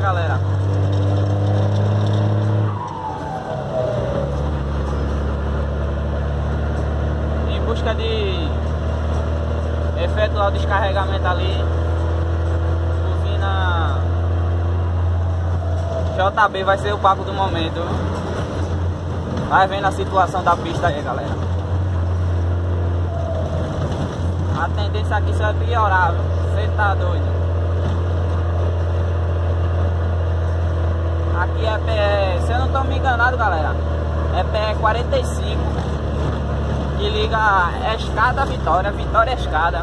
galera. Em busca de efetuar o descarregamento ali. Usina JB vai ser o papo do momento. Vai vendo a situação da pista aí, galera. A tendência aqui só é piorar, Você tá doido. Aqui é PE, se eu não tô me enganado, galera, é PE 45 que liga Escada Vitória, Vitória Escada.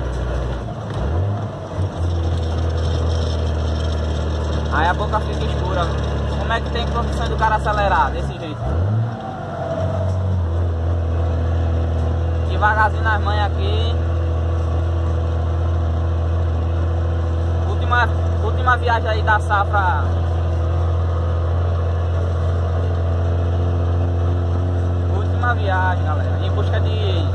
Aí a boca fica escura. Como é que tem condição do cara acelerar desse jeito? Devagarzinho nas manhas aqui. Última, última viagem aí da safra. Última viagem, galera. Em busca de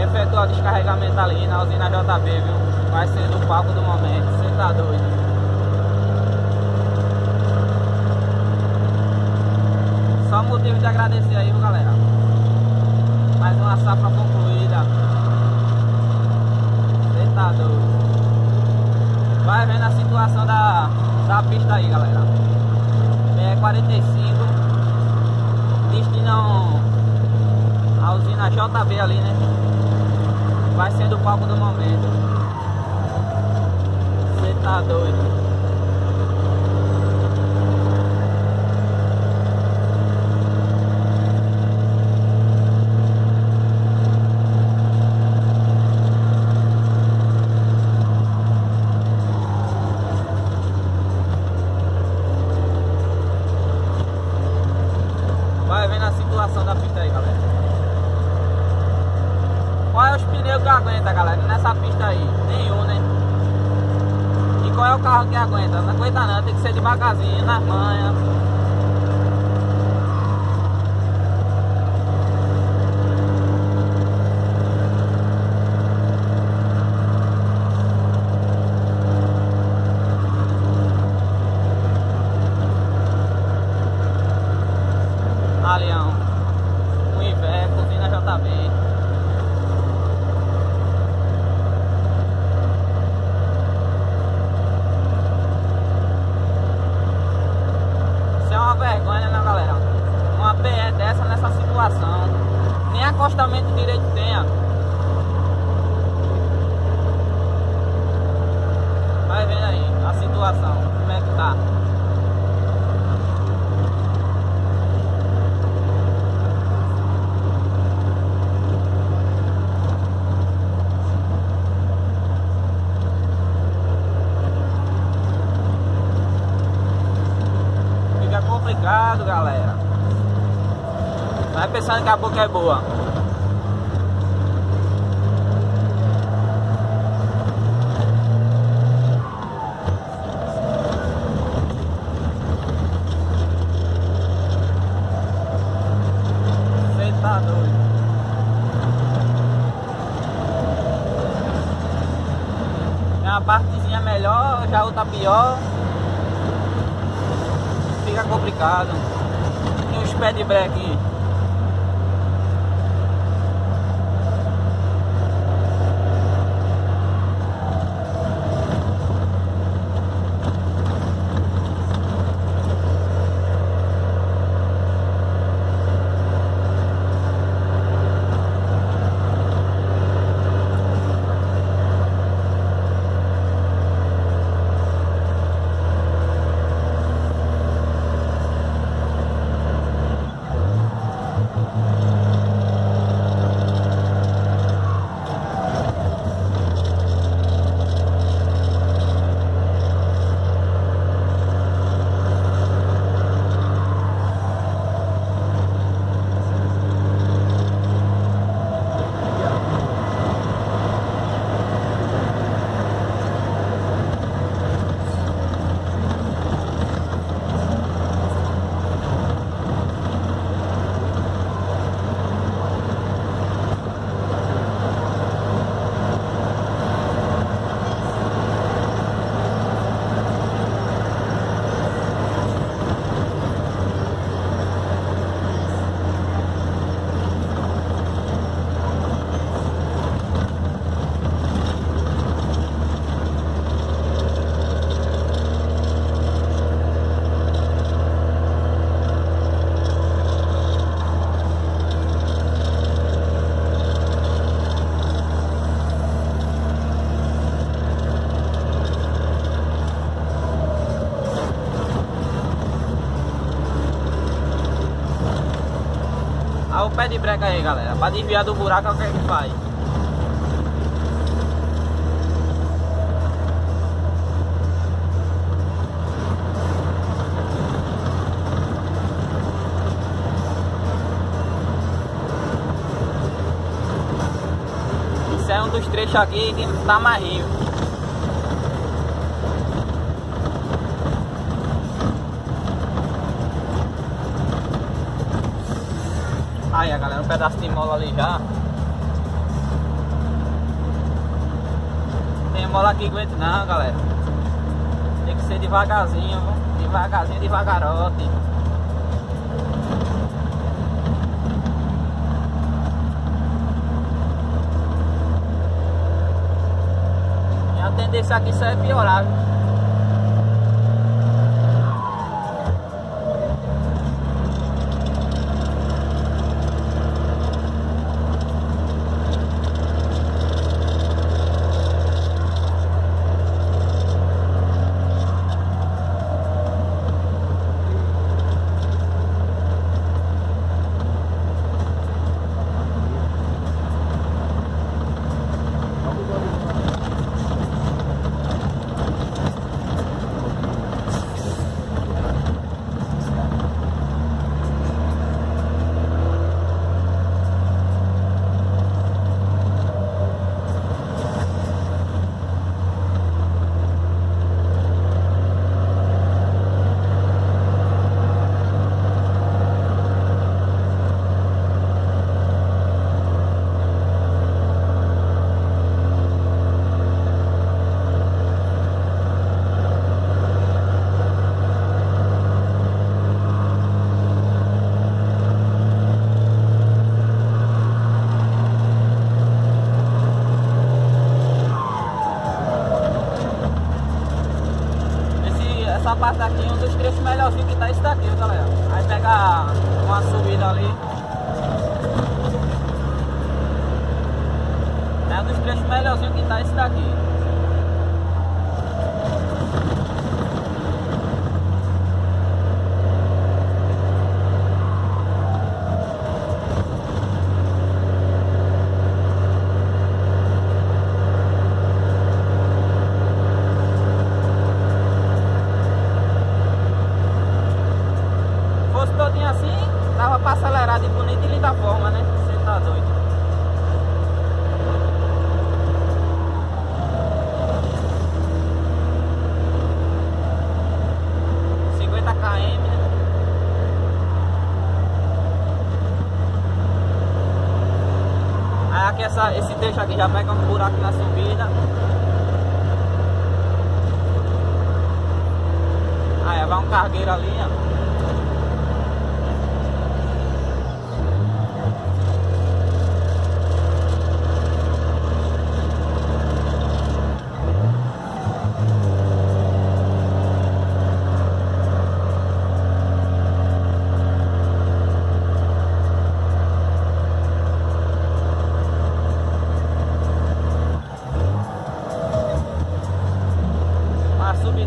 efetuar descarregamento ali na usina JB, viu? Vai ser do palco do momento. Você tá doido. Só motivo de agradecer aí, galera. Mais uma safra concluída. Você tá doido. Vai vendo a situação da, da pista aí, galera. É 45. Destino a usina JB ali, né? Vai sendo o palco do momento. Você tá doido. Devagarzinho nas manhas. pensando que a boca é boa. Você tá doido. Tem uma partezinha melhor, já outra pior. Fica complicado. Tem os pés de breque de breca aí, galera. Pra desviar do buraco é o que ele faz. Isso é um dos trechos aqui que tá mais rio. Aí a galera, um pedaço de mola ali já. Tem mola aqui aguenta não, galera. Tem que ser devagarzinho, devagarzinho, devagarote. E a tendência aqui só é piorar, viu? Nice essa, esse trecho aqui já pega um buraco na subida. Aí vai um cargueiro ali, ó.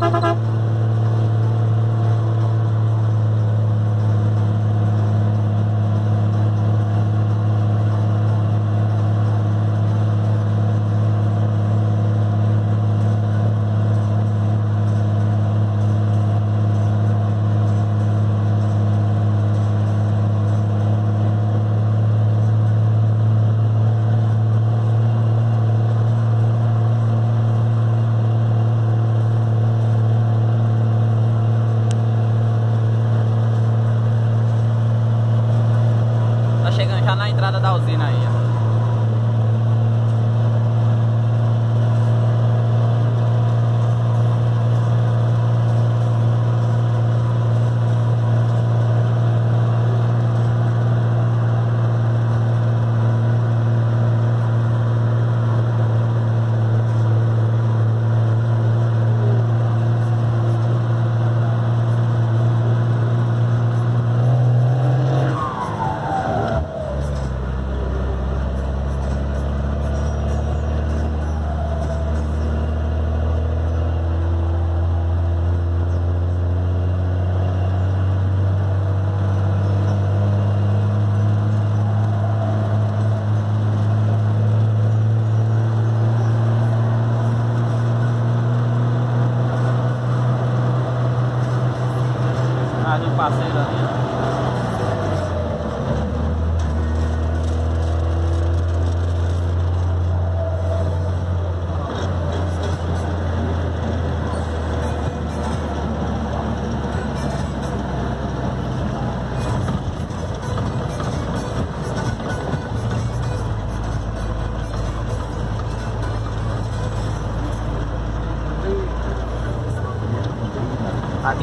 ¡Gracias! da usina aí, ó.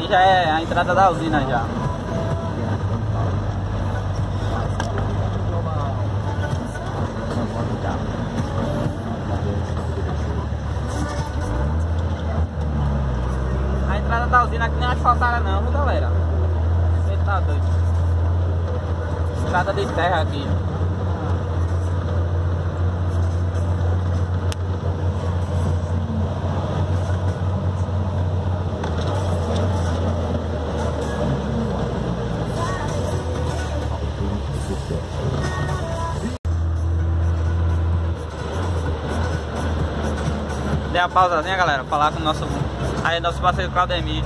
Já é a entrada da usina já. A entrada da usina aqui nem asfaltada não, galera? Você tá doido. Estrada de terra aqui. Dei a pausazinha, galera, falar com o nosso, aí, nosso parceiro Claudemir.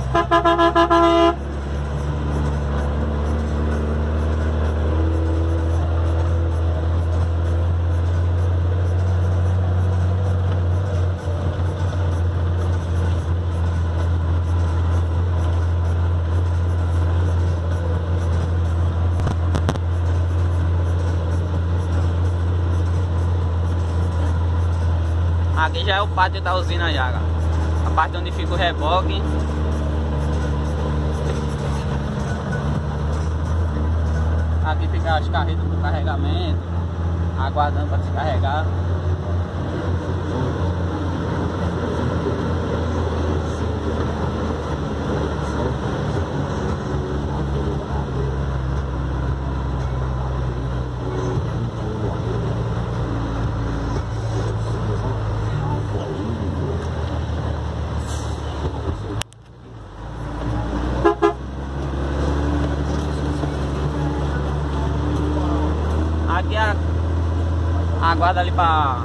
Aqui já é o pátio da usina já, A parte onde fica o reboque. Aqui fica as carretas do carregamento, aguardando para descarregar. Aqui a, aguarda ali pra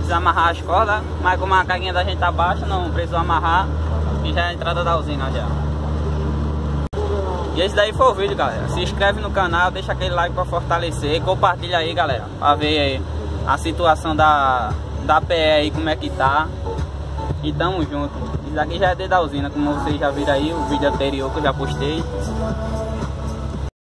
desamarrar as cordas, mas como a carguinha da gente tá baixa, não precisou amarrar e já é a entrada da usina já. E esse daí foi o vídeo, galera. Se inscreve no canal, deixa aquele like pra fortalecer, compartilha aí, galera, pra ver a situação da, da PE aí, como é que tá. E tamo junto. Isso aqui já é desde a usina, como vocês já viram aí, o vídeo anterior que eu já postei.